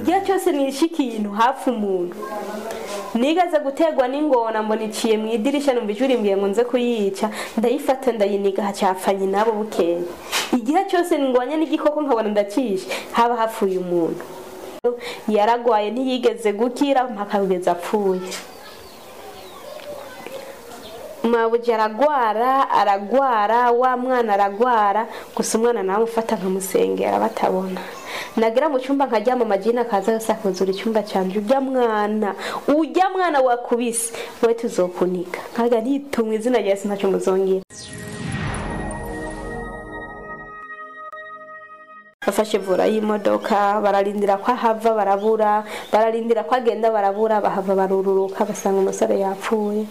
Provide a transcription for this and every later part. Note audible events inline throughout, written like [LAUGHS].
igihe cyose nishe ikintu hafi umuntu nigaze gutegwa n'ingona mbona iciye mu idirisha numva ijwi rimbwiye ngo nze kuyica ndayifata ndayiniga hacapfanye nabo bukeye. Igihe cyose ngwanye n'igikoko nkabona ndacishe haba hapfuye umuntu yaragwaye ntiyigeze gukira mpaka kugeza apfuye. Mabuja aragwara aragwara wa mwana aragwara gusa umwana nawe amufata nkamusengera batabona. Nagira mu cyumba nkajya mu majini akaza yose akuzura icyumba cyanjye ujya mwana ujya mwana wakubise. Wowe tuzokunika. Nkaga nitumwe izina rya ntacyo muzongera. Bafashe vura y'imodoka bararindira ko ahava barabura. Bararindira ko agenda barabura. Bahava barururuka basanga umusore yapfuye.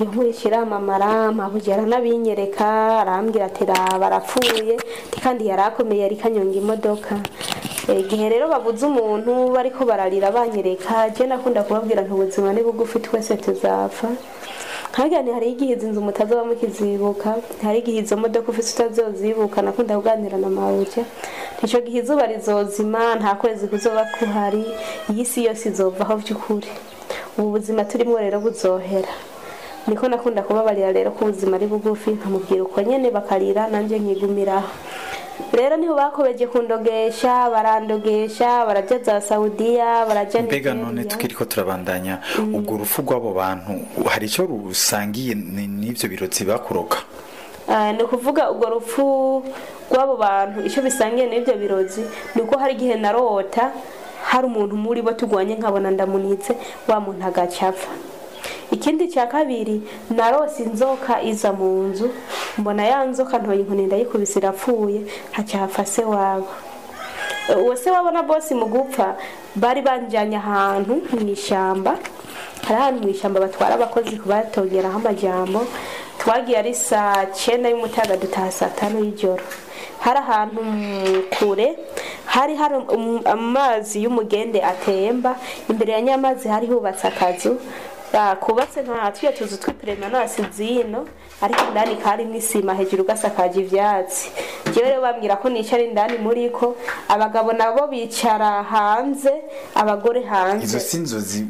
Inkurikira iramamara mabuja aranabinyereka arambwira ati raba arapfuye kandi yari akomeye yari kanyonga imodoka. Igihe rero babuze umuntu bariko bararira banyereka je nakunda kubabwira nti ubuzima ni bugufi twese tuzapfa nkagani hari igihe izi nzu mutazoba mukizibuka hari igihe izo modoka ufise utazozibuka nakunda kuganira na mabuja nico gihe izuba rizozima nta kwezi kuzoba kuhari iyi si yose izovaho vy'ukuri. Ubu buzima turimo rero buzohera. Niko nakunda kubabarira rero ko ubuzima ari bugufi nkamubwira uko nyene bakarira nanje nkigumiraho rero ni ho bakobeje kundogesha barandogesha baraja za saudiya baraja mbega none tukiriko turabandanya ubwo urupfu rw'abo bantu hari icyo rusangiye ni- n'ivyo birotsi bakuroga Ah, ni ukuvuga urwo rupfu rw'abo bantu icyo bisangiye n'ibyo birozi ni uko hari igihe narota hari umuntu muri bo tugwanye nkabona ndamunitse wa muntu agacapfa ikindi cya kabiri narose inzoka iza mu nzu mbona ya nzoka ntoye inkoni ndayikubise irapfuye hacapfa se wabo uwo se wabo na bosi mu gupfa bari banjyanye ahantu mu ishyamba hari ahantu mu ishyamba batwara abakozi kubatongeraho amajyambo twagiye ari saa cyenda y'umutaga dutaha saa tanu y'ijoro. Hari ahantu kure hari hari amazi y'umugende atemba imbere ya nyamazi hari hubatse akazu Ah, kubatse nka twiya tuzu tw'iperemanasi zino ariko indani karimo isima hejuru gasakaje ivyatsi. Jewe rero bambwira ko nicara indani muri ko abagabo nabo bicara hanze abagore hanze. Izo si inzozi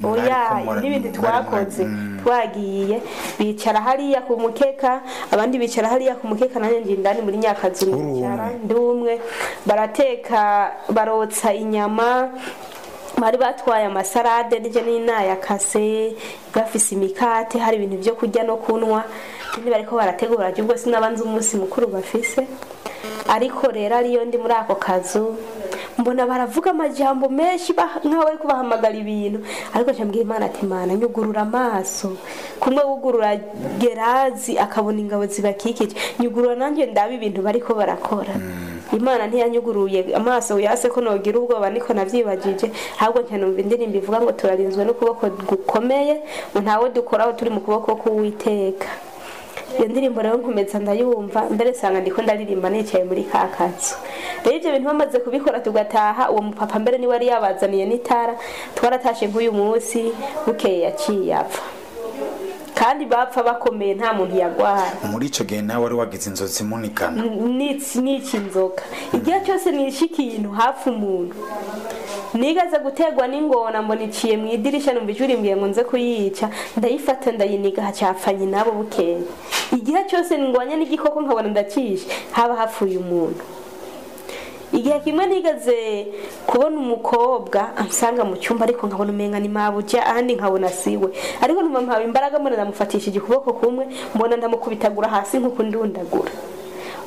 n'ibindi twakoze Mm. twagiye. Bicara hariya ku mukeka abandi bicara hariya ku mukeka nanjye nje indani muri nyakazi nicara ndi umwe. Barateka barotsa inyama bari batwaye amasarade n'ijya n'inayakase bafise imikate hari ibintu byo kurya no kunywa nyine bariko barategura ubwo sinabanza umunsi mukuru bafise. Ariko rero ariyo ndi muri ako kazu mbona baravuga amajambo menshi nk'aho bari kubahamagara ibintu. Ariko njambwira imana ati mana nyugurura amaso. Kumwe wugurura gerazi akabona ingabo zibakikije. Nyugurura nanjye ndaba ibintu bariko barakora. Imana ntiyanyuguruye amaso yase ko nogira ubwoba niko navyibagije ahubwo ncanumva indirimbo ivuga ngo turarinzwe n'ukuboko gukomeye ntawe dukoraho turi mu kuboko k'uwiteka. Iyo ndirimbo rero nkomeza ndayumva mbere sanga ndiko ndaririmba nicaye muri ka kazu rero ibyo bintu bamaze kubikora tugataha uwo mupapa mbere ni we yari yabazaniye n'itara twaratashe nk'uyu munsi bukeye yaciye apfa. Kandi bapfa bakomeye nta muntu yagwara muri ico gihe nawe wari wagize inzozi munikana n'iki inzoka. Igihe cyose nishe ikintu hafi umuntu nigaze gutegwa n'ingona mbona iciye mu idirisha numva ijwi ngo nze kuyica ndayifata ndayiniga hacapfanye nabo bukeye. Igihe cyose ngwanye n'igikoko nkabona ndacishe haba hapfuye umuntu. Igihe kimwe nigeze kubona umukobwa ansanga mu cyumba ariko nkabona umenga ni mabuja ahandi nkabona siwe. Ariko ntuma mpawe imbaraga mbona ndamufatishije ukuboko kumwe mbona ndamukubitagura hasi nk'uko ndundagura.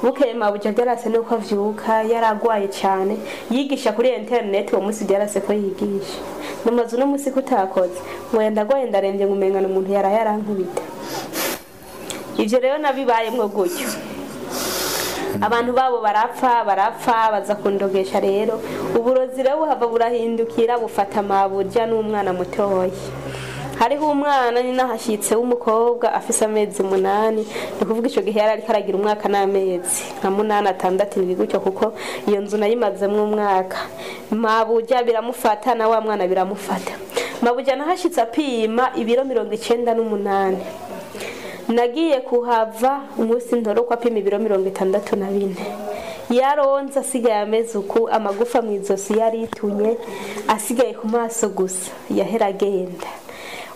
Bukeye mabuja byarase nuko avyuka yaragwaye cyane yigisha kuri interineti uwo munsi byarase ko yigisha. Namaze uno munsi ko utakoze ngo ndagwaye ndarembye ngo umenga ni umuntu yara yarankubita ivyo rero nabibayemwo gutyo. Abantu babo barapfa barapfa baza kundogesha rero. Uburozi rero buhava burahindukira bufata mabuja n'umwana mutoya. Hariho umwana nyine ahashyitse w'umukobwa afise amezi umunani. Ni ukuvuga icyo gihe yari ariko aragira umwaka n'amezi. Nka munani atandatu ni gutyo kuko iyo nzu nayimazemo umwaka. Mabuja biramufata na wa mwana biramufata. Mabuja nahashyitse apima ibiro mirongo icyenda n'umunani. Nagiye kuhava umunsi ndoro ko apima ibiro mirongo itandatu na bine. Yaronze asigaye ameze uku amagufa mu izosi yaritunye asigaye ku maso gusa. Yahera agenda.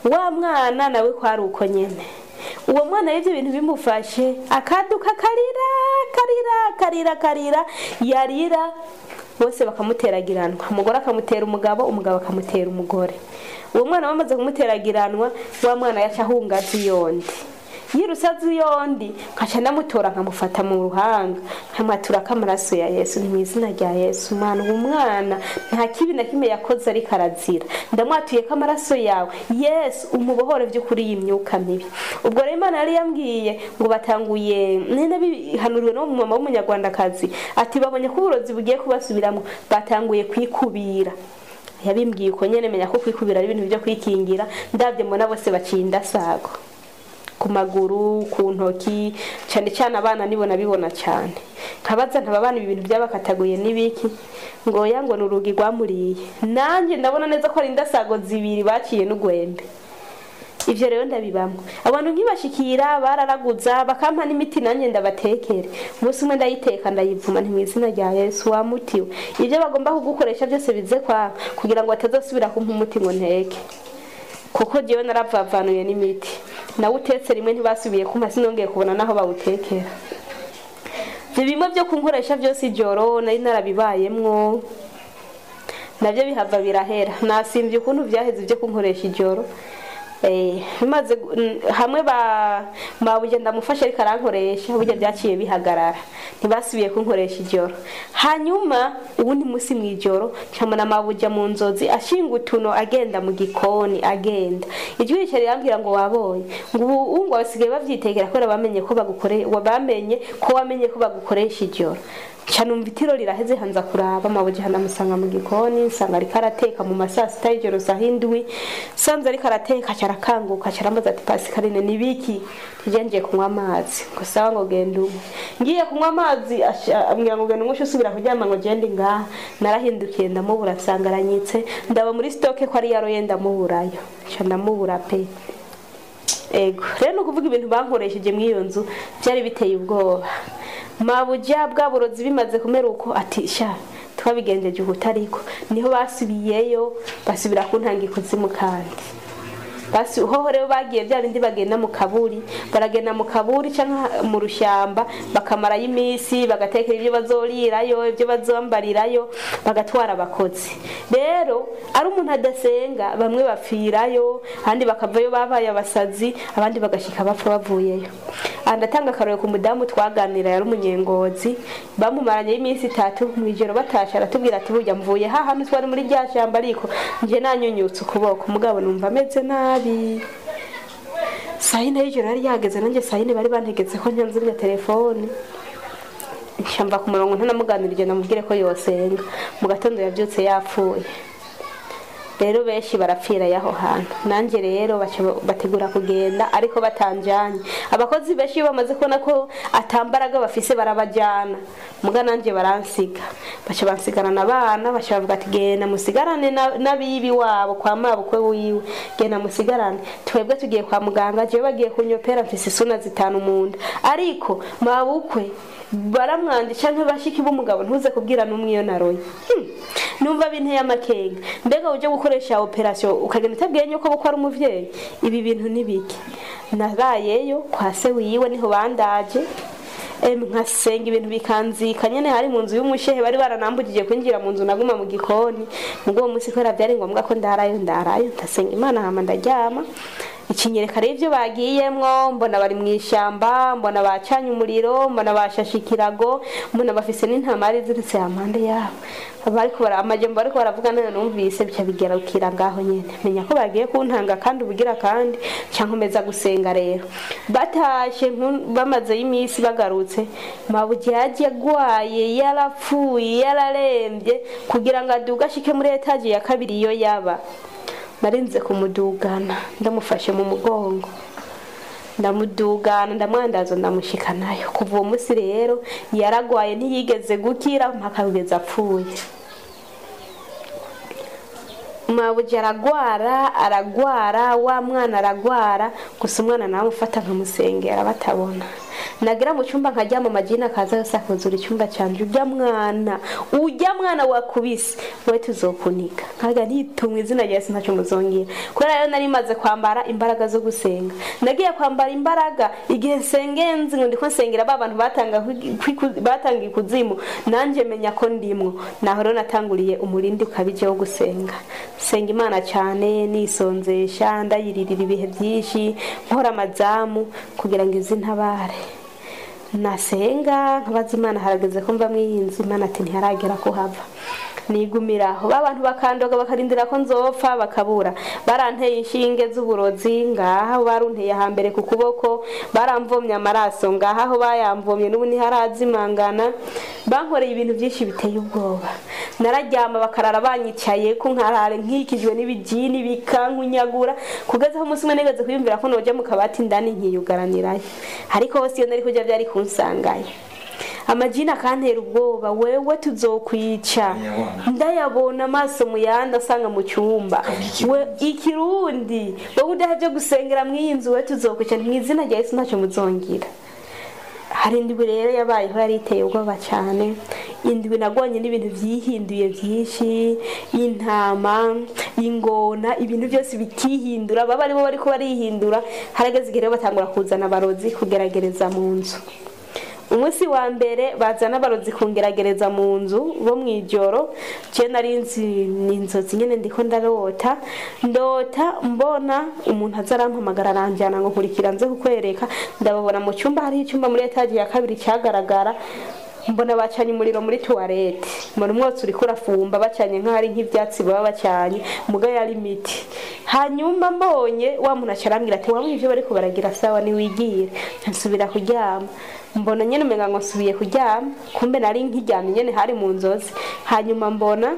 Wa mwana nawe kwari uko nyene. Uwo mwana y'ibyo bintu bimufashe akaduka karira karira karira karira yarira bose bakamuteragiranwa. Umugore akamutera umugabo umugabo akamutera umugore. Uwo mwana bamaze kumuteragiranwa wa mwana yaca ahunga azi yondi yiruse azi yondi nkaca ndamutora nkamufata mu ruhanga. Nkamwaturako amaraso ya yesu ni mu izina rya yesu mwana uwo mwana nta kibi na kimwe yakoze ariko arazira. Ndamwatuyeko amaraso yawe. Yesu umubohore by'ukuri iyi myuka mibi. Ubwo rero imana yari yambwiye ngo batanguye nene bihanuriwe no mu mama w'umunyarwandakazi ati babonye ko uburozi bugiye kubasubiramo batanguye kwikubira. Yabimbwiye uko nyene menya ko kwikubira ari ibintu byo kwikingira. Ndabye mbona bose baciye indasago ku maguru ku ntoki cyane cyane abana nibona bibona cyane. Nkabaza ntaba abana ibi bintu byabakataguye n'ibiki ngo ya ngo ni urugi rwamuriye. Nanjye ndabona neza ko ari indasago zibiri baciye n'ugwembe. Ivyo rero ndabibamwo. Abantu nkibashikira bararaguza bakampa n'imiti nanjye ndabatekere. Umunsi umwe ndayiteka ndayivuma nti mw'izina rya yesu wamutiwe ivyo bagomba kugukoresha byose bize kwanga kugira ngo batazosubira kumpa umuti ngo nteke. Kuko jewe naravavanuye n'imiti. Nawe utetse rimwe ntibasubiye kumpa sinongeye kubona naho bawutekera. Bimwe byo kunkoresha byose ijoro nari narabibayemwo na byo bihava birahera nasimbye ukuntu byaheze ibyo kunkoresha ijoro. Hamwe ba mabuye ndamufashe ariko arankoresha burya byaciye bihagarara. Ntibasubiye kunkoresha ijoro. Hanyuma ubundi munsi mu ijoro ncamana mabuja mu nzozi ashinga utuno agenda mu gikoni agenda. Rica rirambwira ngo wabonye. Ngo ubu ngo basigaye babyitegera kubera bamenye ko bagukore bamenye ko wamenye ko bagukoresha ijoro. Canumva itiro riraheze hanza kuraba mabuja ndamusanga mu gikoni nsanga ariko arateka mu masaa sita y'ijoro saa hindwi sanze ariko arateka carakanguka carambaza ati pasikarine nibiki ntijenje kunywa amazi. Ngo sawa ngo genda umwe. Ngiye kunywa amazi. Ambwira ngo genda umwe usubira kuryama ngo gende ngaha narahindukiye ndamubura nsanga aranyitse ndaba muri stoke ko ari yaroye ndamuburayo. Ndamubura pe. Ego. Rero ni ukuvuga ibintu bankoresheje muri iyo nzu byari biteye ubwoba. Mabuja bwa burozi bimaze kumera uko? Ati sha twabigenjeje ubutariko ni ho basubiyeyo basubira ku ntanga ikuzimu kandi basi hoho rero bagiye bya bindi bagenda mu kaburi baragenda mu kaburi cyangwa mu rushyamba bakamarayo iminsi bagatekera ibyo bazorirayo ibyo bazambarirayo bagatwara abakozi. Rero ari umuntu adasenga bamwe bapfirayo abandi bakavayo babaye abasazi abandi bagashyika bapfa bavuyeyo. Aha ndatanga akarore ku mudamu twaganira yari umunyengozi bamumaranye iminsi itatu mu ijoro batashe aratubwira ati burya mvuye hahandi twari muri rya shyamba ariko njye nanyunyutse ukuboko. Umugabo numva ameze nabi. Saa yine y'ijoro yari yageze nanjye saa yine bari bantegetse ko nyanzimya telefone nshyamba ku murongo ntanamuganirije namubwire ko yosenga. Mu gatondo yabyutse yapfuye. Rero benshi barapfira y'aho hantu. Nanjye rero bategura kugenda ariko batanjanye. Abakozi benshi iyo bamaze kubona ko atambaraga bafise barabajyana. Muga nanjye baransiga. Baca bansigarana abana baca bavuga ati genda musigarane n'abibi wabo kwa mabukwe wiwe. Genda musigarane. Twebwe tugiye kwa muganga jewe bagiye kunyopera mfise isuna zitanu mu nda. Ariko mabukwe baramwandi canke bashiki b'umugabo ntuze kubwira n'umwe iyo naroye. Numva binteye amakenga. Mbega uje gukoresha operasiyo ukagenda utabwiye nyoko ko ari umuvyeyi? Ibi bintu ni biki narayeyo kwa se wiwe ni ho bandaje. Nkasenga ibintu bikanzika. Nyene hari mu nzu y'umushehe bari baranambugije kwinjira mu nzu naguma mu gikoni. Mubwo uwo munsi kubera byari ngombwa ko ndarayo ndarayo. Ndasenga imana hama ndaryama. Ikinyereka rero ibyo bagiyemwo mbona bari mu ishyamba mbona bacanye umuriro mbona bashashe ikirago mbona bafise n'intama ziritse hampande yabo. Amajyamba bariko baravuga na yo numvise bica bigera ukira ngaho nyene. Menya ko bagiye kuntanga kandi ubugira kandi ca nkomeza gusenga rero. Batashe bamaze iminsi bagarutse. Mabuye yaje agwaye yarapfuye yararembye kugira ngo aduge ashike muri etaje ya kabiri iyo yaba. Narinze kumudugana ndamufashe mu mugongo. Ndamudugana ndamwandaza ndamushikanayo kuva uwo munsi rero yaragwaye ntiyigeze gukira mpaka kugeza apfuye. Mabuja aragwara aragwara wa mwana aragwara gusa umwana nawe amufata nkamusengera batabona. Nagira mu cyumba nkaryama amajini akaza yose akuzura icyumba cyanjye ujya mwana ujya mwana wakubise. We tuzokunika. Nkaga ntitumwe izina rya ntacyo muzongera. Kubera rero nari maze kwambara imbaraga zo gusenga. Nagiye kwambara imbaraga igihe nsengenzi ngo ndiko nsengera ba bantu batanga ikuzimu nanjye menya ko ndimwo naho rero natanguriye umurindi ukabije wo gusenga. Senga imana cyane nisonzesha ndayiririra ibihe byinshi nkora amazamu kugira ngo izi ntabare. Nasenga nkabaza imana harageze ko mva nzu imana ati ntiharagera ko hava. Nigumiraho. Ba bantu bakandoga bakarindira ko nzopfa bakabura. Baranteye inshinge z'uburozi ngaha aho barunteye hambere ku kuboko baramvomye amaraso ngaha aho bayamvomye n'ubu ntiharazimangana bankoreye ibintu byinshi biteye ubwoba. Nararyama bakarara banyicaye ko nkarare nkikijwe n'ibijini bikankunyagura. Kugeza aho umunsi umwe nigeze kwiyumvira ko noja mu kabati indani nkiyugaranirayo ariko hose iyo nari kujya byari kunsangayo amajini akantera ubwoba. Wewe tuzokwica. Ndayabona. amaso mu yandi asanga mu cyumba. We ikirundi. Wowe udahevye gusengera mw'iyi nzu we tuzokwica. Mu izina rya yesu ntacyo muzongira hari indwi rero yabayeho yari iteye ubwoba cyane. Indwi nagwanye n'ibintu byihinduye byinshi. Intama ingona ibintu byose bikihindura. Baba ari bo bariko barihindura. Harageze igihe rero batangura kuzana abarozi kugeragereza mu nzu. Umunsi wa mbere bazana abarozi kungeragereza mu nzu bo mu ijoro. Nari nzi ni inzozi nyene ndiko ndarota. Ndota mbona umuntu aza arampamagara aranjyana ngo nkurikira nze kukwereka. Ndababona mu cyumba hariho icyumba muri etaje ya kabiri cyagaragara. Mbona bacanye umuriro muri tuwarete mbona umwotsi uriko urafumba bacanye nk'ahari nk'ibyatsi baba bacanye. Muga yari imiti. Hanyuma mbonye wa muntu aca arambwira ati wamwe ivyo bariko baragira sawa niwigire. Nsubira kuryama. Mbona nyene umenga ngo nsubiye kuryama kumbe nari nkiryamye nyene hari mu nzozi. Hanyuma mbona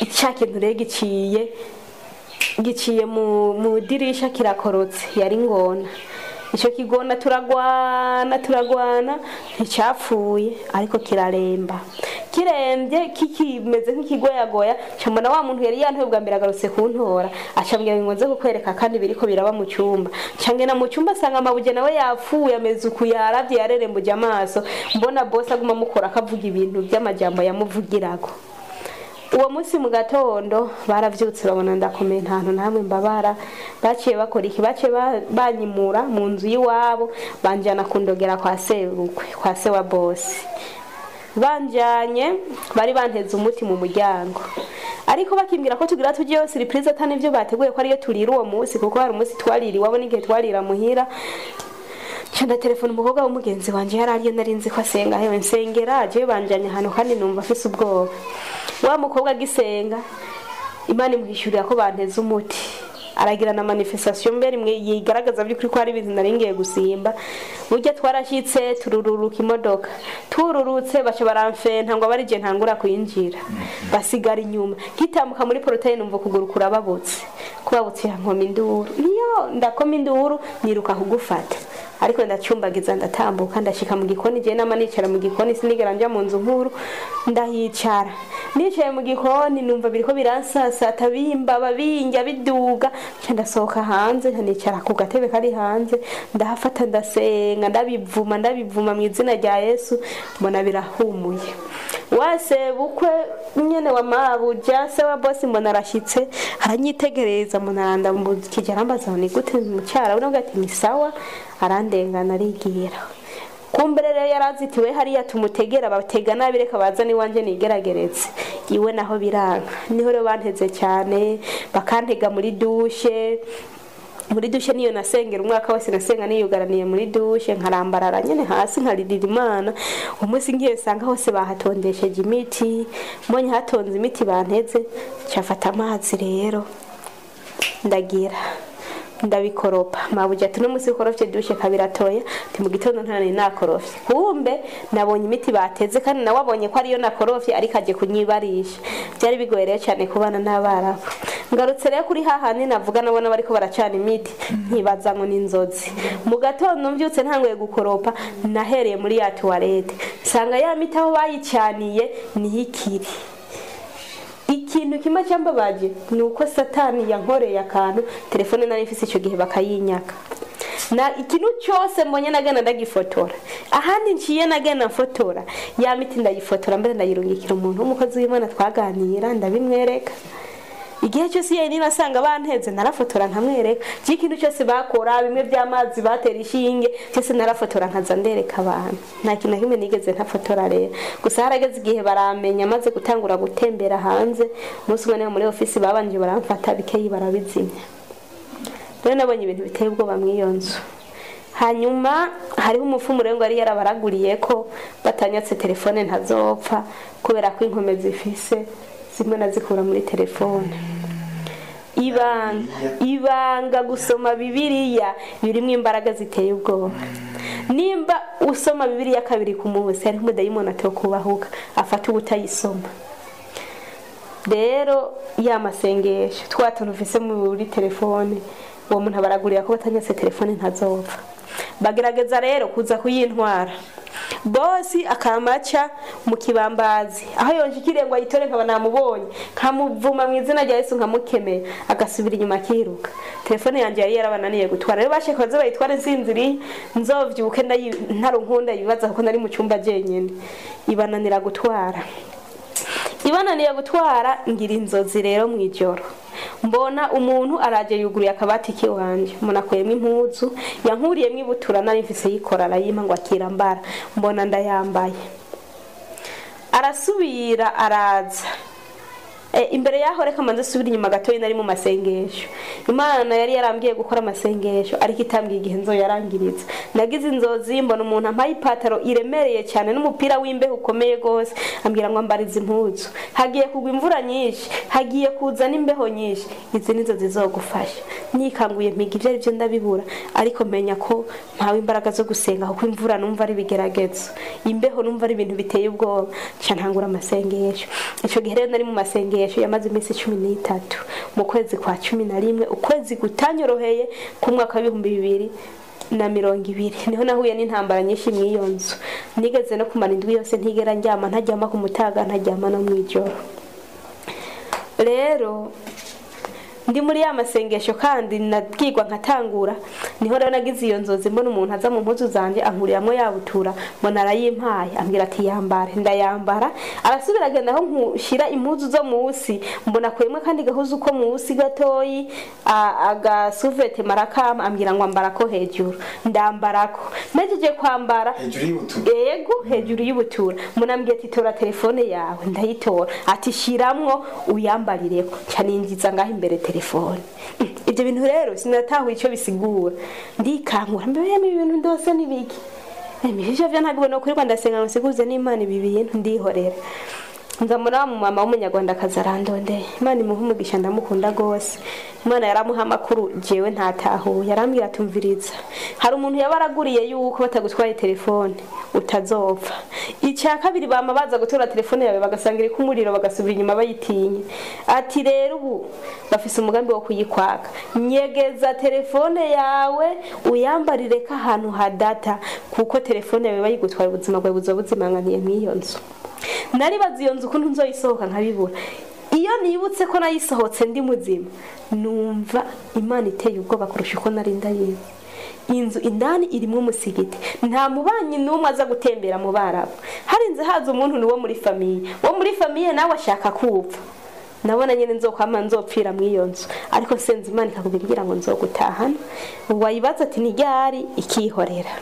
ica kintu rero giciye giciye mu dirisha kirakorotse yari ngona. Icyo kigona turagwana turagwana nticyapfuye ariko kiraremba. Kirembye kikimeze nk'ikigoyagoya. Cyambona wa muntu yari yantoye bwa mbere agarutse kuntora acambwira ngo nze kukwereka kandi biriko biraba mu cyumba. Cangena mu cyumba asanga amabuye nawe yapfuye ameze uku yaravye yarerembuje amaso. Mbona bose aguma mukora akavuga ibintu by'amajambo yamuvugirago. Uwo munsi mu gatondo baravyutse babona ndakomeye nta hantu namwe mbabara. Baciye bakora iki? Baciye ba- banyimura mu nzu y'iwabo banjana kundogera kwa sebukwe kwa se wa bosi. Banjanye bari banteze umuti mu muryango. Ariko bakimbwira ko tugira tujyeyo surprise atani ivyo bateguye ko ariyo turira uwo munsi kuko hari umunsi twarira iwabo n'igihe twarira muhira. Chanda telefone umukobwa w'umugenzi wanje yari ariyo nari nzi ko asenga. Hewe nsengera je banjanye ahantu kandi numva afise ubwoba. Wa mukobwa agisenga imana imwishyurira ko banteze umuti. Aragira na manifestation mbere imwe yigaragaza by'ukuri ko hari ibintu nari ngiye gusimba. Burya twarashyitse turururuka imodoka. Tururutse baca baramfenta ngo bari je ntangura kuyinjira basigara inyuma. Gitambuka muri poroteyine numva ukuguru kurababutse. Kubabutse nkoma induru niyo ndakoma induru niruka kugufata. Ariko ndacumbagiza ndatambuka ndashika mu gikoni je nama nicara mu gikoni sinigera nja mu nzu nkuru ndahicara. Nicaye mu gikoni numva biriko biransasata bimba babinjya biduga. Nca ndasohoka hanze nkanicara ku gatebe kari hanze ndahafata ndasenga ndabivuma ndabivuma mu izina rya yesu mbona birahumuye. Wase bukwe nyene wa mabuja se wa bosi mbona arashyitse aranyitegereza mbona arandambukije arambaza ngo ni gute mucyara unavuga ati ni sawa arandengana arigira kumbere rero yarazitiwe hariya tumutegera batega nabi reka bazane iwanje nigerageretse iwe naho biranga. Niho rero banteze cyane bakantega muri dushe muri dushe niyo nasengera umwaka wose nasenga niyugaraniye muri dushe nkarambarara nyene hasi nkaririra imana. Umunsi ngiye sanga hose bahatondesheje imiti mbonye hatonze imiti banteze cafata amazi rero ndagira. Ndabikoropa. Mabuja ati n'umunsi ukorofye dushe kabiratoya ti mu gitondo ntane nakorofye. Kumbe nabonye imiti bateze kandi nawe abonye ko ariyo nakorofye ariko aje kunyibarisha. Byari bigoye rero cyane kubana n'abarabu. Ngarutse rero kuri hahandi navuga nabona bariko baracana imiti. Nkibaza ngo ni inzozi. Mu gatondo mbyutse ntanguye gukoropa nahereye muri ya tuwarete. Nsanga ya miti aho bayicaniye ni ho ikiri. Ikintu kimwe cyambabaje ni uko satani yankoreye akantu telefone nari mfise icyo gihe bakayinyaka. Na ikintu cyose mbonye nagenda ndagifotora. Ahandi nciye nagenda mfotora. Ya miti ndayifotora mbere ndayirungikira umuntu w'umukozi w'imana twaganira ndabimwereka. Igihe cyose iyo nina asanga banteze narafotora nkamwereka. Ikintu cyose bakora bimwe by'amazi batera ishinge cyose narafotora nkaza ndereka abantu. Nta kintu na kimwe nigeze ntafotora rero. Gusa harageze igihe baramenya maze gutangura gutembera hanze umunsi umwe ni ho muri ofisi babanje baramfata bikeyi barabizimya. Rero nabonye ibintu biteye ubwoba muri iyo nzu. Hanyuma hariho umupfumu rero ngo yari yarabaraguriye ko batanyatse telefone ntazopfa kubera ko inkome zifise zimwe nazikura muri telefone. Ibanga. Ibanga gusoma bibiliya birimo imbaraga ziteye ubwoba. Nimba usoma bibiliya kabiri ku munsi hariho umudayimoni ateye kubahuka afata ubutayisoma rero ya masengesho twa tuntu ufise muri telefone uwo muntu abaragurira ko batanyatse telefone ntazopfa. Bagerageza rero kuza kuyintwara. Bosi akamaca mu kibambazi. Aho yonjikiriye ngo ayitore nkaba namubonye. Nkamuvuma mu izina rya yesu nkamukemeye agasubira inyuma akiruka. Telefone yanjye yari yarabananiye gutwara. Rero bashaka baze bayitware nsinziriye nzovyuke ntarunkunda ibibaza kuko nari mu cyumba jenyine. Ibananira gutwara. Ibananiye gutwara ngira inzozi rero mu ijoro. Mbona umuntu araje yuguruye akabati k'iwanje umuntu akuyemo impuzu yankuriyemo ibutura nari mfise yikora arayimpa ngo akirambara mbona ndayambaye. Arasubira araza. Imbere yaho reka manze subira inyuma gatoya nari mu masengesho. Imana yari yarambwiye gukora amasengesho ariko itambwiye igihe nzo yarangiritse nagize inzozi mbona umuntu ampaye ipataro iremereye cyane n'umupira w'imbeho ukomeye rwose. Ambwira ngo ambarize impuzu. Hagiye kugwa imvura nyinshi hagiye kuza n'imbeho nyinshi. Izi nizo zizogufasha nikanguye mpiga ibyo ari byo ndabibura ariko menya ko mpawe imbaraga zo gusenga kuko imvura numva ari ibigeragezo. Imbeho numva ari ibintu biteye ubwoba. Nca ntangura amasengesho. Icyo gihe rero nari mu masengesho yamaze iminsi cumi n'itatu. Mu kwezi kwa cumi na rimwe ukwezi gutanyoroheye ku mwaka w'ibihumbi bibiri na mirongo ibiri. Niho nahuye n'intambara nyinshi mu iyo nzu. Nigeze no kumara indwi yose ntigera njyama ntajyama ku mutaga ntajyama no mu ijoro. Rero ndi muri ya masengesho kandi nabwirwa nkatangura ni ho rero nagize iyo nzozi mbona umuntu aza mu mpuzu zanjye ankuriramo yabutura. Mbona arayimpaye ambwira ati yambare. Ndayambara arasubira agenda aho nkushyira impuzu zo munsi mbona akuyemo kandi gahuzu ko munsi gatoyi agasuvete marakama ambwira ngo ambara ko hejuru. Ndambarako. Nagejeje kwambara. Ego hejuru y'ubutura. Mbona ambwira ati tora telefone yawe. Ndayitora. Ati shiramwo uyambarireko. Caninjiza ngaho imbere telefone. Ibyo bintu rero sinatahuye icyo bisigura ndikankura mbere ibi bintu ndose n'ibiki ibyo byo ntabwo no kuri Rwanda senga ngo siguze n'Imana ibi bintu ndihorera. Nzamura mama w'umunyarwandakazi arandondeye imana imuha umugisha ndamukunda rwose. Imana yaramuha amakuru jewe ntatahuye. Arambwira atumviriza hari umuntu yaba araguriye yuko batagutwaye telefone. Utazopfa. Icya kabiri bama baza gutora telefone yawe bagasanga iri kumuriro bagasubira inyuma bayitinye ati rero ubu bafise umugambi wo kuyikwaka. Nyegeza telefone yawe uyambarire ko ahantu hadata kuko telefone yawe bayigutwaye ubuzima bwawe buzoba buzimanganiye nk'iyo nzu. Naribaza iyo nzu ukuntu nzoyisohoka nkabibura iyo nibutse ko nayisohotse ndi muzima. Numva imana iteye ubwoba kurusha uko nari ndayizi. Inzu indani irimo umusigiti. Nta mubanyi n'umwe aza gutembera mu barabu. Harinze haza umuntu ni wo muri famiye wo muri famiye nawe ashaka kupfa nabona nyine nzokwama nzopfira mu iyo nzu. Ariko senze imana ikakubwira ngo nzogutahana. Wayibaza ati ni ryari ikihorera.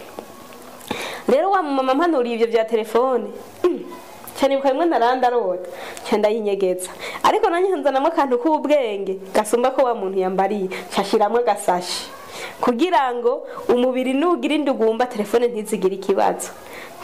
Rero wa mama mpanuriye ibyo bya telefone. Cyane bukaba rimwe naranda arota cyane ndayinyegeza ariko nanjye nzanamo akantu k'ubwenge gasumba ko wa muntu yambariye nshashiramo agasashi kugira ngo umubiri nugira indugumba telefone ntizigire ikibazo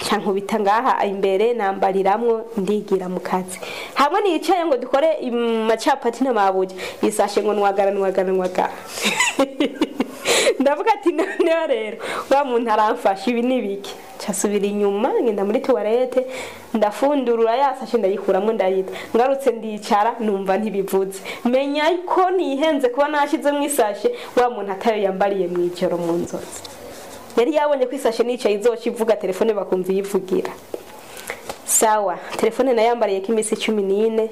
nkubita ngaha imbere nambariramwo ndigira mu kazi hamwe nicaye ngo dukore amacapati n'amabuye isashe ngo nwagara nwagara nwagara. [LAUGHS] ndavuga ati noneho rero wa muntu aramfasha ibi ni biki casubira inyuma ngenda muri tuwarete ndafundurura yasashe ndayikuramo ndayita. Ngarutse ndicara numva ntibivuze menya ko nihenze kuba nashyizemo isashe wa muntu atayo yambariye mu ijoro mu nzozi. Yari yabonye ko isashe nicaye izoca ivuga telefone bakumva iyivugira. Sawa telefone nayambariye ko iminsi cumi n'ine.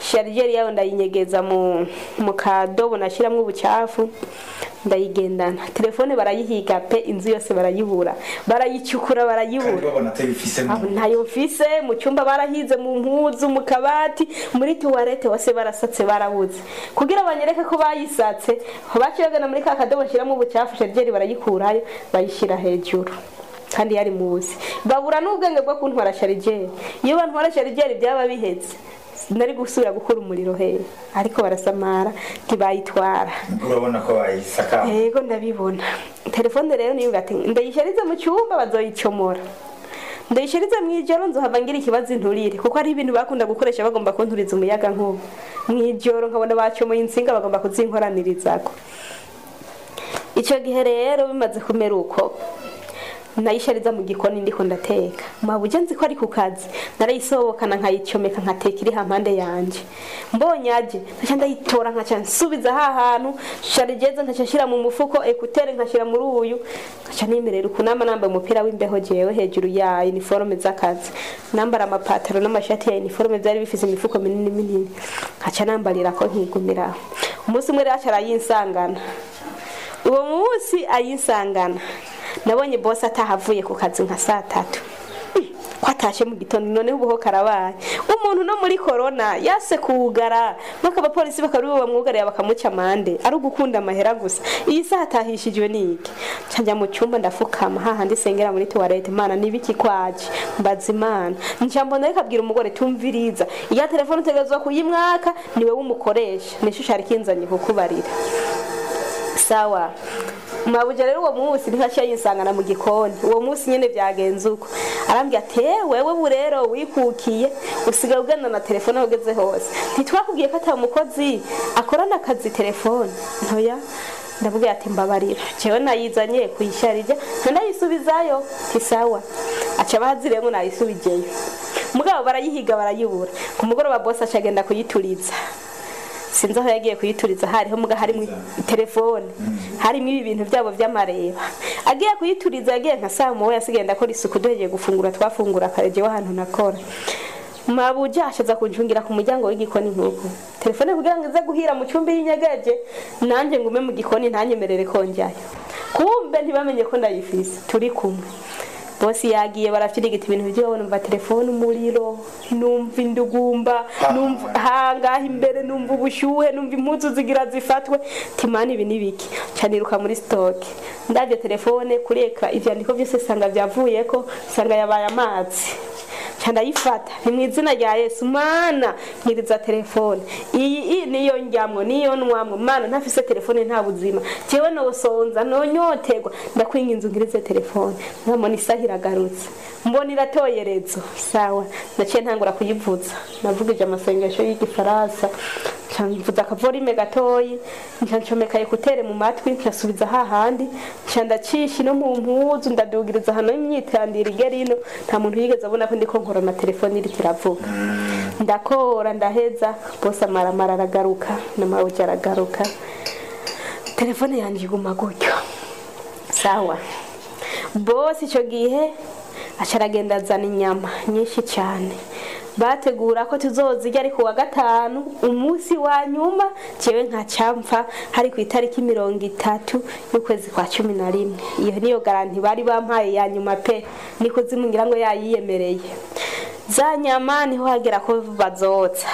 Sharijeri yayo ndayinyegeza mu kadobo nashyiramo ubucafu. Ndayigendana. Telefone barayihiga pe inzu yose barayibura. Barayicukura barayibura. Ntayo mfise mu cyumba barahize mu mpuzu mu kabati muri tuwarete hose barasatse barabuze. Kugira banyereke ko bayisatse baciye bagana muri ka kadobo nshyiramo ubucafu sharijeri barayikurayo bayishyira hejuru. Kandi yari muzi. Babura n'ubwenge bwo kuntwara sharijeri. Iyo bantwara sharijeri byaba bihetse. Nari gusubira gukura umuriro hehe ariko barasamara ntibayitwara. Urabona ko bayisaka yego ndabibona. Telefone rero niyo ndayisharize mu cyumba bazoyicomora ndayisharize mu ijoro nzohava ngira ikibazo inturire. Kuko hari ibintu bakunda gukoresha bagomba kunturiza umuyaga nkuba mu ijoro nkabona bacomoye insinga bagomba kuzinkoranirizako icyo gihe rero bimaze kumera uko nayishariza mu gikoni ndiko ndateka. Mabuja nzi ko ari ku kazi. Narayisobokana nkayicomeka nkateka iri hampande yanje. Mbonye aje nkaca ndayitora nkaca nsubiza ha hantu. Sharijeze nkaca nshira mu mufuko ekutere nkashira muri uyu. Nkaca nimerera ukunama nambaye umupira w'imbeho jewe hejuru ya uniforme z'akazi. Nambara amapataro n'amashati ya uniforme byari bifise imifuko minini minini. Nkaca nambarira ko nkigumiraho umunsi umwe rero arayinsangana uwo munsi ayinsangana nabonye bosi atahavuye ku kazi nka saa tatu. Ko atashe mu gitondo noneho ubuho karabaye. Umuntu no muri korona yase kuwugara. Nuko abapolisi bakaba bamwugariye bakamuca amande. Ari ugukunda amahera gusa. Iyi saha atahishijwe n'iki? Njya mu cyumba ndafukama hahandi sengera muri tuwarete mana nibiki kwaje? Mbaza imana. Njya mbona reka abwira umugore tumviriza iya telefone utegerezwa kuyimwaka ni we wumukoresha. Nisho ushari kinzanye kukubarira. Sawa. Mabuja rero uwo munsi ntihaciye yinsangana mu gikoni. Uwo munsi nyene byagenze uko. Arambwira ati "Eh, wewe ubu rero wikukiye usigaye ugana na telefone aho ugeze hose. Ntitwakubwiye ko ata mukozi akorana akazi telefone? Ntoya. Ndabwira ati mbabarira. Jewe nayizanye kuyisharija ndayisubizayo tisawa aca bahaziriye ngo nayisubijeyo. Mugabo barayihiga barayibura. Ku mugoroba bosi aca agenda kuyituriza. Sinzi aho yagiye kuyituriza. Hariho muga harimo telefone. Harimo ibi bintu byabo by'amareba. Agiye kuyituriza yagiye nka saa moya asigaye ndakora isuku duhegeye gufungura twafungura akaregeho ahantu nakora. Mabuja ashaza kunjungira ku muryango w'igikoni nk'uko. Telefone kugira ngo ize guhira mu cyumba y'inyegeje nanjye ngume mu gikoni ntanyemerere ko njyayo kumbe ntibamenye ko ndayifise. Turi kumwe. Bosi yagiye barafirigita ibintu byabo numva telefone umuriro numva indugumba numva hangaha imbere numva ubushyuhe numva impuzu zigira zifatwe. Timani ibi nibiki caniruka muri stoke ndabyo telefone kuri ekra ivyandiko byose sanga byavuye ko sanga yabaye amazi. Ndayifata. Ni mu izina rya yesu. Mana nkiriza telefone. Iyi niyo njyamwo niyo nwamwo mana ntafise telefone nta buzima. Jewe nosonza nonyoterwa ndakwinga inzu nkirize telefone. Nkabona isaha iragarutse. Mbona iratoyerezo. Sawa. Naciye ntangura kuyivuza. Navugije amasengesho y'igifaransa. Mvuza akavorime gatoyi nca ncomeka ekutere mu matwi nkasubiza hahandi nca ndacisha no mu mpuzu ndadugiriza hano imyitandiro igera ino nta muntu yigeze abona ko ndiko nkora na telefone iriko iravuga. Ndakora ndaheza bose amaramara aragaruka n'amawuji aragaruka. Telefone yanjye iguma gutyo. Sawa. Bose icyo gihe aca aragenda azana inyama nyinshi cyane bategura ko tuzozirya ariko wa gatanu umunsi wa nyuma jewe nkacampfa hari ku itariki mirongo itatu y'ukwezi kwa cumi na rimwe. Iyo niyo garanti bari bampaye ya nyuma pe. Niko zimungira ngo yayiyemereye za nyama ni ho hagera ko bazotsa.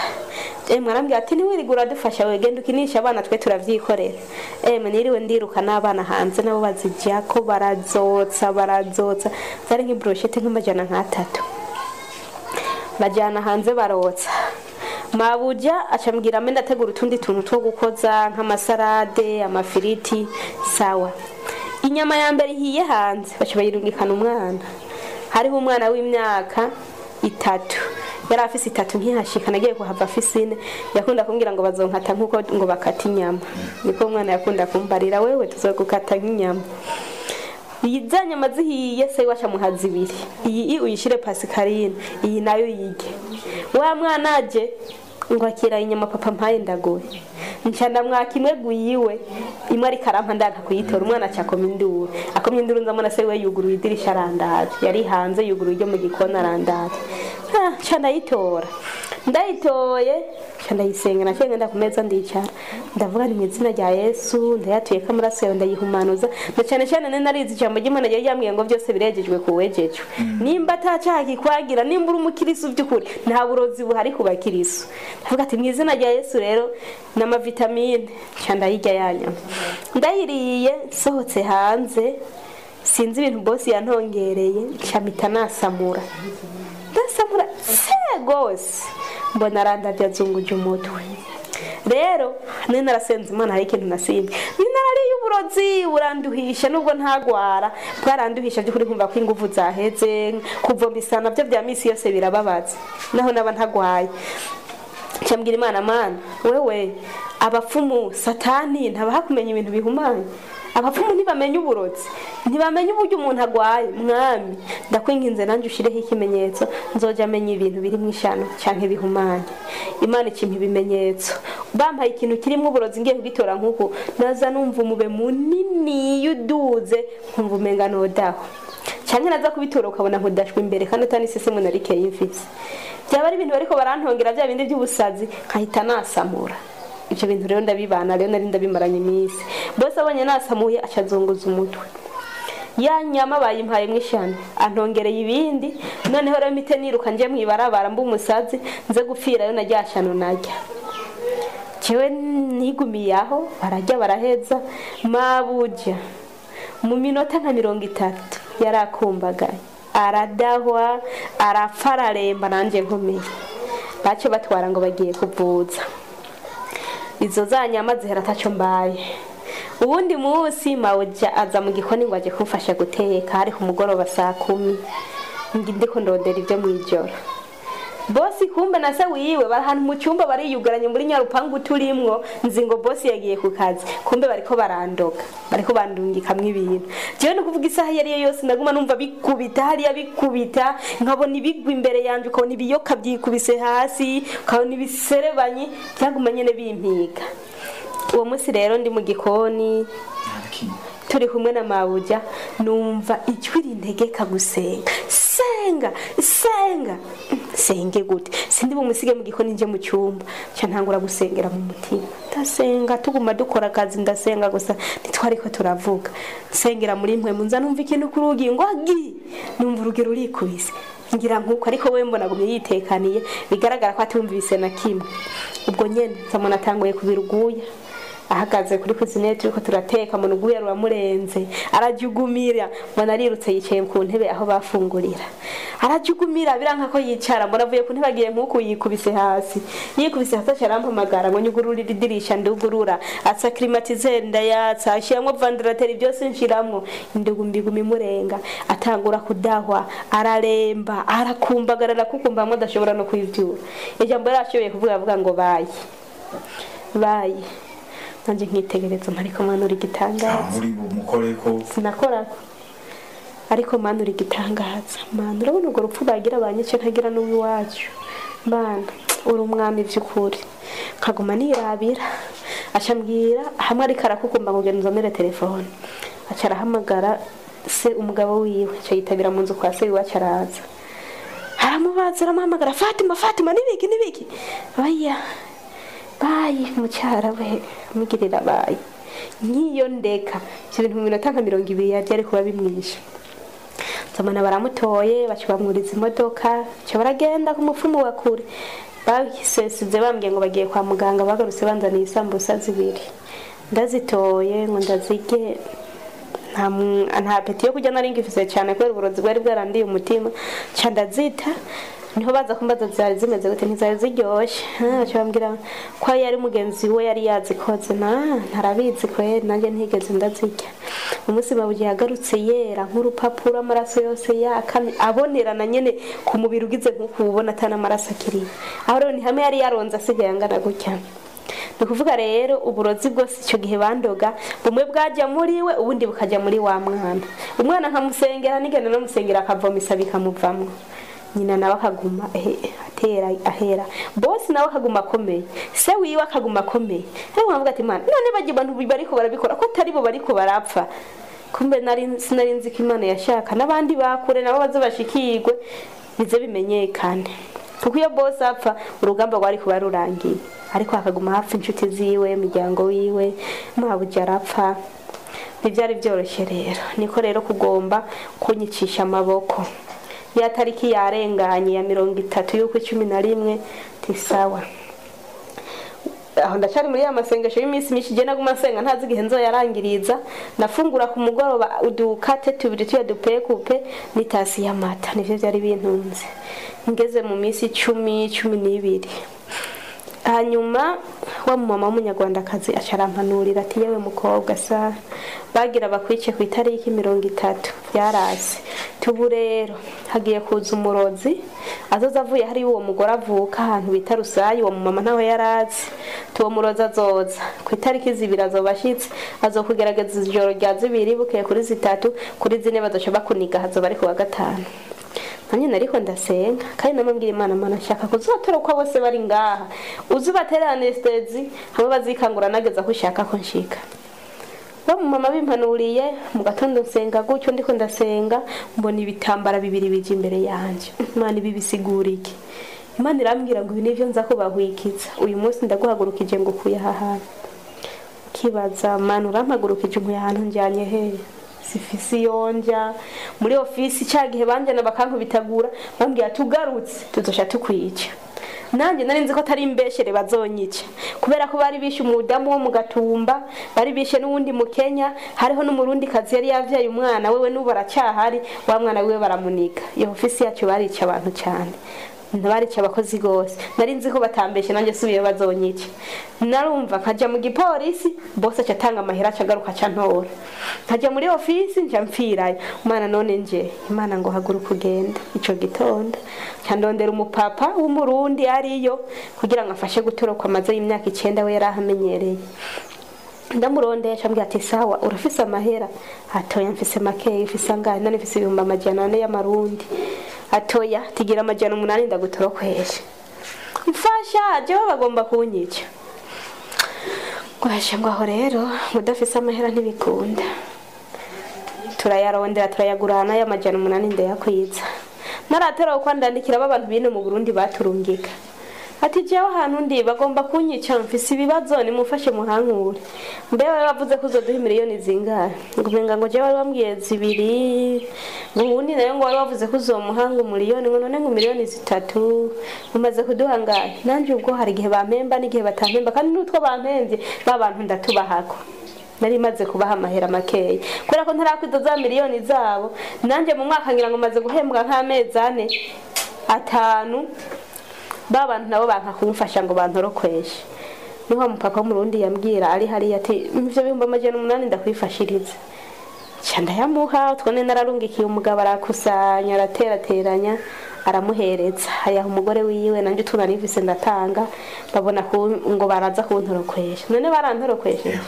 Emwe arambwira ati ntiwirigura dufasha wegenda ukinisha abana twe turavyikorera. Emwe niriwe ndiruka n'abana hanze nabo bazijya ko barazotsa barazotsa. Zari nk'ibroshete nk'amajana nk'atatu. Bajyana hanze barotsa. Mabuja acambwira mbe ndategura utundi tuntu two gukoza nk'amasarade amafiriti sawa. Inyama ya mbere ihiye hanze baca bayirungikana umwana. Hariho umwana w'imyaka itatu. Yari afise itatu nkihashika nagiye kuhava afise ine. Yakunda kumbwira ngo bazonkata nk'uko ngo bakata inyama. Niko umwana yakunda kumbarira wewe tuzogukata nk'inyama. Za nyama zihiye se waca muha zibiri iyi uyishire pasikaline iyi na yo yige. Wa mwana aje? Ngo akira inyama papa mpaye ndagoye nca ndamwaka imwe guyiwe. Imwe ariko arampa ndanka kuyitora. Umwana akoma induru. Akomye induru nzamona se we yuguruye idirisha arandaje. Yari hanze yuguruye iryo mu gikoni arandaje. Nca ndayitora. Ndayitoye nca ndayisenga. Naciye ngenda ku meza ndicara. Ndavuga ni mu izina rya yesu ndayatuye ko amaraso yawe ndayihumanuza na cyane cyane nari narizi ijambo ry'imana ryari ryambwiye ngo byose birejejwe ku wejejwe nimba atacaha kikwagira nimba uri umukirisu by'ukuri nta burozi buhari ku bakirisu ndavuga ati mu izina rya yesu rero n'amavitamine. Nca ndayirya yanyama ndayiriye nsohotse hanze sinzi ibintu bosi yantongereye ncamita nasamura. Ndasamura se rwose mbona arandabya azunguje umutwe. Rero nari narasenze imana hari ikintu nasimye ni narariye uburozi buranduhisha nubwo ntagwara. Bwaranduhisha by'ukuri nkumva ko ingufu zaheze kuvoma isa na byo bya misi yose birababaza. Naho naba ntagwaye. Cyambwira imana mana wewe abapfumu satani ntabaha kumenya ibintu bihumanye. Abapfumu ntibamenya uburozi ntibamenya uburyo umuntu agwaye. Mwami ndakwinginze nanjye ushireho ikimenyetso. Nzojya amenya ibintu biri mu ishano cyangwa bihumanye. Imana ikimpa ibimenyetso. Bampaye ikintu kirimo uburozi ngiye kugitora nk'uku. Naza numva umube munini iyo uduze nkumva umenga nodaho cyangwa naza kubitora ukabona nkudashwe imbere kandi atani sisi umuntu ari keyimfisi byaba ari ibintu bariko barantongera bya bindi by'ubusazi nkahita nasamura. Ibyo bintu rero ndabibana rero nari ndabimaranye iminsi. Bose abonye nasamuye acazunguza umutwe. Ya nyama bayimpaye mu ishano antongereye ibindi. Noneho rero mite niruka njye mu ibarabara mba umusazi nze gupfirayo na rya shano najya jewe nigumiye aho barajya baraheza. Mabuja mu minota nka mirongo itatu yari akumbagaye aradahwa arapfa araremba nanjye nkomeye. Bace batwara ngo bagiye kuvuza. Izo za nyama zihera atacyo mbaye. Ubundi munsi mawuja aza mu gikoni ngo ajye kumfasha guteka ari ku mugoroba saa kumi. Ngi ndiko ndondera ibyo mu ijoro bosi kumbe na se wiwe bari ahantu mu cyumba bariyugaranye muri nyarupangu turimwo. Nzi ngo bosi yagiye ku kazi. Kumbe bariko barandoga bariko bandungikamwo ibintu. Jewe no kuvuga isaha iyo ariyo yose ndaguma numva bikubita hariya bikubita nkabona ibigwa imbere yanje ukabona ibiyoka byikubise hasi ukabona ibiserebanyi byaguma nyene bimpiga. Uwo munsi rero ndi mu gikoni. Turi kumwe na mabuja numva ijwi rintegeka gusenga. Senga senga senge gute. Sindi bumusige mu gikoni nje mu cyumba. Cyo ntangura gusengera mu mutima. Ndasenga tuguma dukora akazi ndasenga gusa. Ntitwari ko turavuga. Nsengera muri mwe munza numva ikintu ku rugi. Ngo agi numva urugi rurikubise ngira nk'uko ariko we mbona gumye yitekaniye. Bigaragara ko atumvise na kimwe. Ubwo nyene nzamona atanguye kubiruguya ahagaze kuri kuzinete turiko turateka mu nuguya ruramurenze arajugumira mbona arirutse yicaye ku ntebe aho bafungurira. Arajugumira biranka ko yicara. Mbona avuye ku ntebe agiye nk'uko yikubise hasi. Yikubise hasi arampamagara. Ngo nyugururire idirisha ndugurura. Atsa climatiseur ndayatsa. Ashiramwo vandarateri byose nshiramwo. Indugu mbiguma imurenga. Atangura kudahwa. Araremba. Arakumbagara arakukumbamwe adashobora no kwivyura ijambo yarashoboye kuvuga avuga ngo bayi bayi nanjye nkitegereza ariko manura igitangaza. Sinakorako ariko manura igitangaza. Mana urabona urwo rupfu bagira banyice ntagira n'uwiwacu mana uri umwami by'ukuri. Nkaguma nirabira acambwira hamwe ariko arakukumba ngo genda uzanire telefone. Aca arahamagara se umugabo wiwe aca yitabira mu nzu kwa se iwacu araza. Aramubaza aramuhamagara fatima fatima nibiki nibiki? Baya bayi mucyara we. Mugirira bayi nkiyo ndeka. Ibyo bintu mu minota nka mirongo ibiri yaryo ari kuba bimwishe. Nzamana baramutoye baca bamwuriza imodoka baca baragenda ku mupfumu wa kure. Basesize bambwiye ngo bagiye kwa muganga bagarutse banzaniye isambusa zibiri. Ndazitoye ngo ndazirye nta peti yo kurya nari ngifise cyane kubera uburozi bwari bwarandiye umutima. Nca ndazita ni ho baza kumbaza zari zimeze gute ntizari ziryoshye. Ah, bambwira ko yari mugenzi we yari yazikoze. Ntarabizi kweri nanjye ntigeze ndazirya. Umunsi mabuye yagarutse yera nk'urupapuro amaraso yose yakamye abonerana nyene ku mubiri ugize nk'uku ubona atari amaraso akiriye aho rero ni hamwe yari yaronze asigaye angana gutya. Ni ukuvuga rero uburozi bwose icyo gihe bandoga bumwe bwajya muri we ubundi bukajya muri wa mwana. Umwana nkamusengera nigenda namusengera akavomisa bikamuvamwo nyina nawe akaguma ahe- atera ahera. Bosi nawe akaguma akomeye. Se wiwe akaguma akomeye. Ariko nkavuga ati mana none bajya abantu bariko barabikora ko atari bo bariko barapfa? Kumbe nari sinari nzi ko imana yashaka. N'abandi bakure nabo baze bashikirwe bize bimenyekane. Kuko iyo bose apfa urugamba rwari kuba rurangiye ariko hakaguma hapfa inshuti ziwe imiryango wiwe mabuja arapfa ntibyari byoroshye rero. Niko rero kugomba kunyicisha amaboko. Ya tariki yarenganye ya mirongo itatu y'uko cumi na rimwe tisawa aho ndacari muri ya masengesho y'iminsi myinshi igihe naguma nsenga ntazi igihe nzoyarangiriza nafungura ku mugoroba udukate tubiri tuya dupekupe n'itasi y'amata nivyo vyari bintunze. Ngeze mu minsi icumi cumi n'ibiri. Hanyuma wa mumama w'umunyarwandakazi aca arampanurira ati yewe mukobwa sa bagira bakwice ku itariki mirongo itatu. Byarase tubu rero hagiye kuza umurozi azoza avuye hari uwo mugore avuka ahantu bita rusayi uwo mumama ntawe yarazi tuwo murozi azoza. Ku itariki zibiri azoba ashitse azokugerageza ijoro rya zibiri bukeye kuri zitatu kuri zine bazoca bakuniga hazoba ari ku wa gatanu. Nanjye nariko ndasenga. Kandi namubwira imana mana nshaka kuzotora uko bose bari ngaha. Uzi ubatere anestezi hamwe bazikangura nageza ko ushaka ko nshika. Wa mama bimpanuriye mu gatondo nsenga gutyo ndiko ndasenga mbona ibitambara bibiri bije imbere yanje. Imana ibi bisigura iki? Imana irambwira ngo ibi nivyo nza kubahwikiza. Uyu munsi ndaguhagurukije ngo ukuye aha hantu. Kibaza mana urampagurukije umuye ahantu njyanye hehe? Sifisi yonja. Muri ofisi cya gihe banjyana bakankubitagura bambwira tugarutse tudusha tukwica. Nanjye nari nzi ko atari imbeshere bazonyica. Kubera ko bari bishe umudamu wo mu gatumba bari bishe n'uwundi mu kenya hariho n'umurundi kazi yari yavyaye umwana wewe n'ubu aracyahari wa mwana wiwe baramuniga iyo ofisi yacu barica abantu cyane ntibarica abakozi gose nari nzi ko batambeshe nanjye subiye bazonyica narumva nkaja mu gipolisi bose aca atanga amahera aca agaruka aca ntora nkaja muri ofisi nja mpfirayo. Umwana none nje imana ngo haguruka ugenda ico gitondo nca ndondera umupapa w'umurundi ariyo kugira ngo afashe gutoroka amaze y'imyaka icenda we yari ahamenyereye. Ndamurondesha ambwira ati sawa urafise amahera. Atoya mfise makeya ufise angahe none mfise ibihumbi amajana ane y'amarundi. Atoya tigira amajana umunani ndagutorokwesha mfasha jewe bagomba kunyica. Gwasha ngo aho rero udafise amahera ntibikunda. Turayarondera turayagurana y'amajana umunani ndayakwiza. Naratera uko ndandikira abantu bino mu Burundi baturungika. Ati jewe ahantu ndi bagomba kunyica mfise ibibazo nimufashe muhankure mbe bari bavuze ko uzoduha miliyoni zingahe ngumenga ngo jewe wari wambwiye zibiri ubundi na yo ngo wari wavuze ko uzomuhanga umuliyoni ngo none ngo miliyoni zitatu. Umaze kuduha ngahe? Nanje ubwo hari igihe bampemba n'igihe batampemba kandi n'utwo bampemvye ba bantu ndatubahako. Nari maze kubaha amahera makeya. Kubera ko ntarakwiza za miliyoni zabo. Nanjye mu mwaka ngira ngo maze guhembwa nk'amezi ane atanu ba bantu nabo banka kumufasha ngo bantorokweshe. Niho mupapa w'umurundi yambwira ari hariya ati ivyo bihumbi amajana umunani ndakwifashiriza. Ndayamuha twone nararungikiye umugabo arakusanya araterateranya aramuhereza. Hariya umugore wiwe nanje utuna nivise ndatanga babona ngo baraza kuntorokwesha. None barantorokwesheje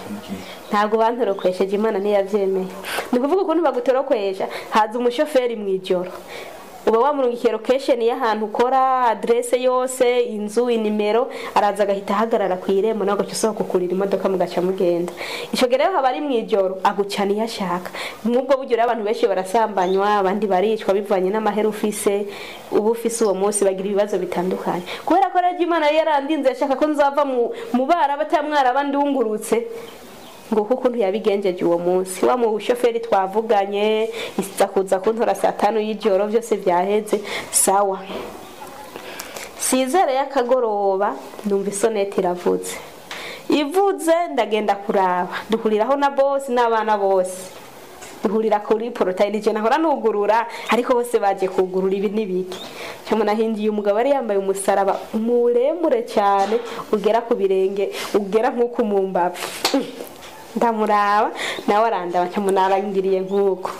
ntabwo bantorokwesheje imana ntiyavyemeye. Ni kuvuga ukuntu bagutorokwesha haza umushoferi mw'ijoro. Uba wamurungikiye location y'ahantu ukora adresse yose inzu inimero araza agahita ahagarara ku irembo nawe agaca usohoka ukurira imodoka mugaca mugenda. Ico gihe rero haba ari mw'ijoro agucana iyo ashaka. Mw'ubwo buryo rero abantu benshi barasambanywa abandi baricwa bivanye n'amahera ufise uba ufise uwo munsi bagira ibibazo bitandukanye. Kubera ko rero imana yarandinze yashaka ko nzava mu mu bara batamwara bandungurutse ngo kuko ukuntu yabigenjeje uwo munsi. Wa mu shoferi twavuganye isa kuza kuntora saa tanu y'ijoro byose byaheze. Sawa. Sizere y'akagoroba numva isoneti iravuze ivuze ndagenda kuraba. Duhuriraho na bosi n'abana bose. Duhurira kuri porotayini je nahora nugurura ariko bose baje kugurura ibi n'ibiki. Cyamo nahingiye umugabo ari yambaye umusaraba muremure cyane ugera ku birenge ugera nk'uko mu ndamuraba nawe arandaba ncamunarangiriye nk'uko.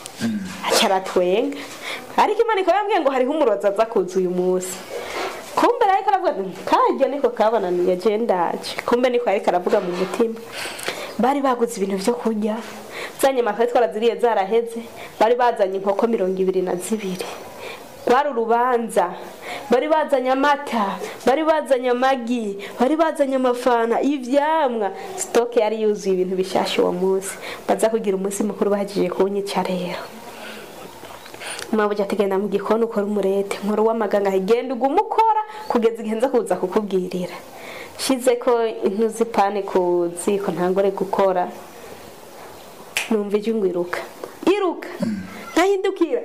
Aratwenga ariko imana ikaba yambwiye ngo hariho umurozi aza kuza uyu munsi. Kumbe ariko aravuga ati kajya niko kabananiye je ndaje. Kumbe niko ariko aravuga mu mutima. Bari baguze ibintu vyo kurya. Za nyama twari twaraziriye zaraheze. Bari bazanye inkoko mirongo ibiri na zibiri. Rwari urubanza bari bazanye amata bari bazanye amagi bari bazanye amafana ivyamwa. Sitoke yari yuzuye ibintu bishasha uwo munsi. Baza kugira umunsi mukuru bahagije kunyica rero. Mabuja ategenda mu gikoni ukora umurete. Nkora uw'amaganga genda uguma ukora kugeza igihe nza kuza kukubwirira. Shize ko intuzi pane ku ziko ntangore gukora. Numva ijwi ngo iruka. Iruka. Nkahindukira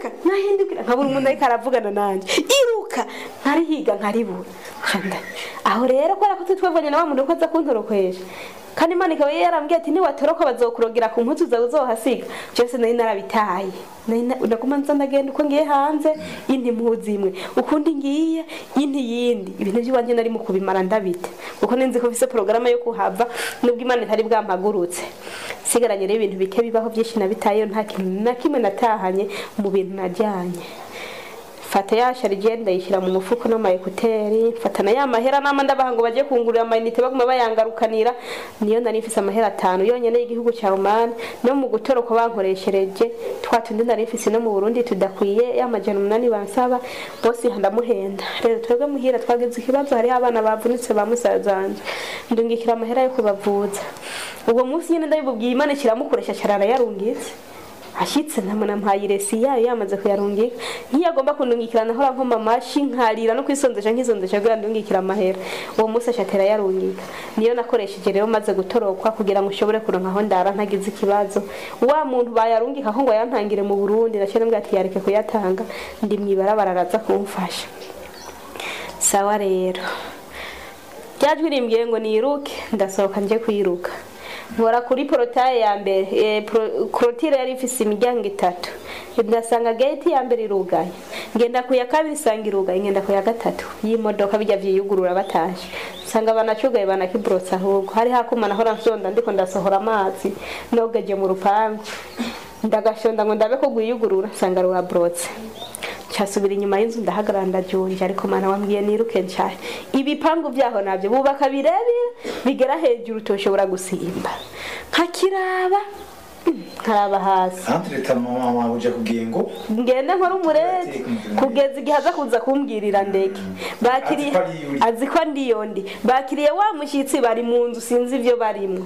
iruka. Nkahindukira nkabura umuntu ariko aravugana nanjye iruka. Nkarihiga nkaribura. Aho rero kubera ko tutwevanye na wa muntu ko aza kuntorokwesha kandi imana ikaba yarambwiye ati niwatoroka bazokurogera ku mpuzu zawe uzohasiga. Byose nari narabitaye. Naguma nza ndagenda uko ngiye hanze indi mpuzu imwe. Ukundi ngiye indi yindi. Ibintu by'iwanjye nari mu kubimara ndabite. Kuko ninzi ko mfise porogaramu yo kuhava nubwo imana itari bwampagurutse. Sigaranye rero ibintu bike bibaho byinshi nabitayeyo nta kintu na kimwe natahanye mu bintu najyanye. Fata ya sharije ndayishyira mu mufuko n'amayekuteri mfata na ya mahera nama ndabaha ngo bajye kungurira amayinite baguma bayangarukanira. Niyo nari mfise amahera atanu yonyene y'igihugu cya Oman no mu gutoroka bankoreshereje twa tundi nari mfise no mu Burundi tudakwiye y'amajana umunani bansaba bose ndamuhenda. Rero twebwe muhira twagize ikibazo hariho abana bavunitse ba musazanje ndungikira amahera yo kubavuza. Ubwo munsi nyine ndabibubwiye imana kiramukoresha carara yarungitse. Ashyitse ntamuna mpaye iresi yayo yamaze kuyarungika. Ntiyagomba kundungikira nahora nkoma amashi nkarira no kwisondesha nkisondesha kugira ndungikira amahera. Uwo munsi ashatera yarungika. Niyo nakoresheje rero maze gutorokwa kugira ngo ushobore kuronka aho ndara ntagize ikibazo. Wa muntu bayarungika ko ngo yantangire mu Burundi na cyo nambwira ati yareke kuyatanga. Ndi mwibarabara araza kumfasha. Sawa rero. Ryajwi rimbwiye ngo niruke ndasohoka nje kwiruka. Nkora kuri porotaye ya mbere. Pro- korotire yari ifise imiryango itatu. Ndasanga gate ya mbere irugaye. Ngenda ku ya kabiri isanga irugaye ngenda ku ya gatatu. Y'imodoka bijya vyiyugurura batashe. Nsanga banacugaye banakibrotsa ahubwo. Hari hakuma nahora nsonda ndiko ndasohora amazi. Nogeje mu rupangu ndagashonda ngo ndabe ko gwiyugurura nsanga rurabrotse cyasubira inyuma y'inzu ndahagarara ndajunja ariko mana wambwiye niruke ncaye ibipangu byaho na byo bubaka birebire bigera hejuru utoshobora gusimba. Nkakiraba mm, nkaraba hasi. Ngende nkora umurete kugeza igihe aza kuza kumbwirira ndege azi ko ndiyo ndi? Bakiriye wa mushyitsi bari mu nzu sinzi ibyo barimo.